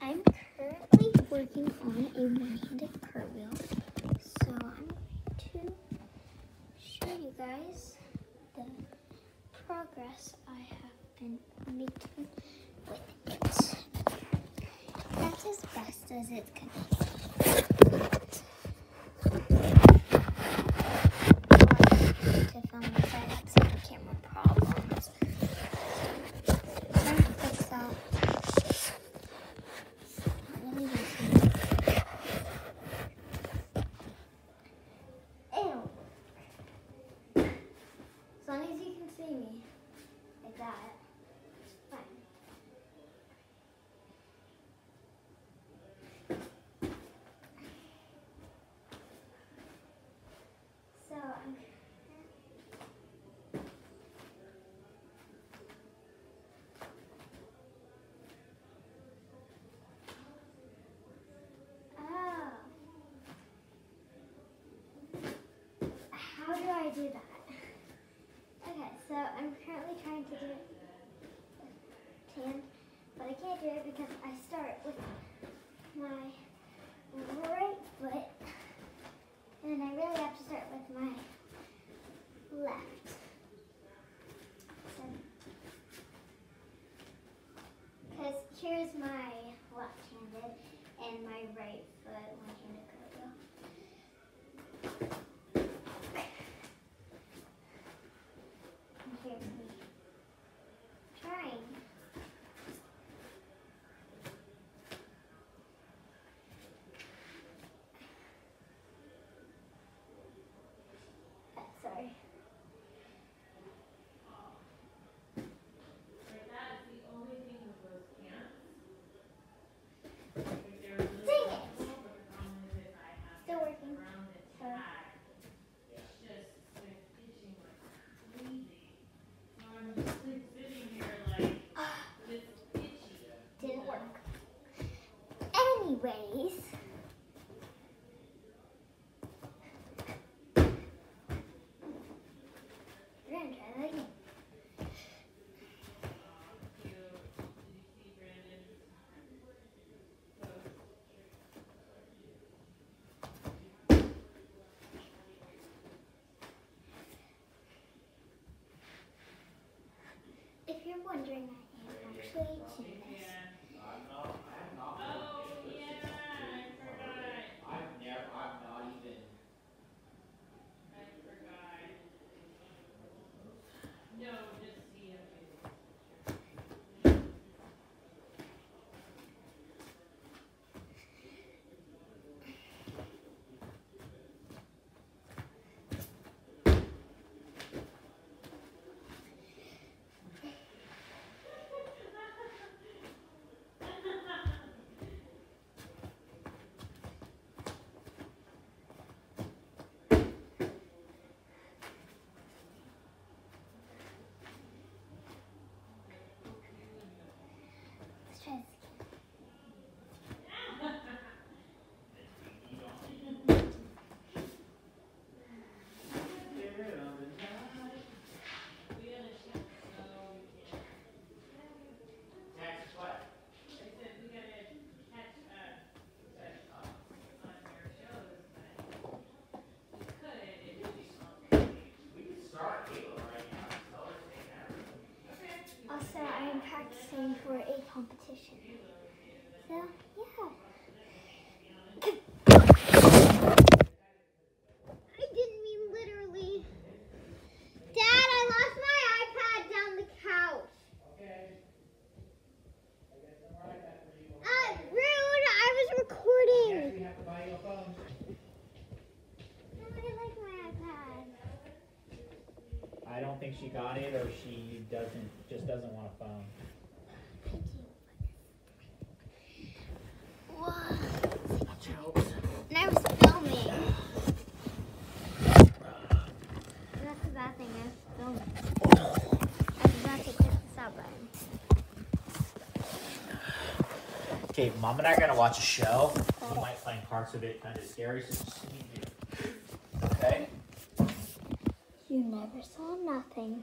I'm currently working on a one-handed cartwheel. So I'm going to show you guys the progress I have been making with it. That's as best as it's gonna be. To film this, I had some camera problems. Trying to fix that. Not really easy. Ew. As long see me like that, it's fine. So I'm Oh. How do I do that? So I'm currently trying to do it tan, but I can't do it because I start with my right foot, and I really have to start with my left. Because here's my left-handed and my right foot one-handed cartwheel. And here's me trying. Uh, Sorry. Dang it! Still working. So, didn't work. Anyways. We're gonna try that again. If you're wondering, I am actually Candace. Competition. So, yeah. I didn't mean literally. Dad, I lost my iPad down the couch. Uh, rude. I was recording. I don't think she got it, or she doesn't, just doesn't want a phone. What? And I was filming. That's the bad thing, I was filming. I was about to click the stop button. Okay, mom and I are gonna watch a show. You might find parts of it kind of scary, so just leave. Okay? You never saw nothing.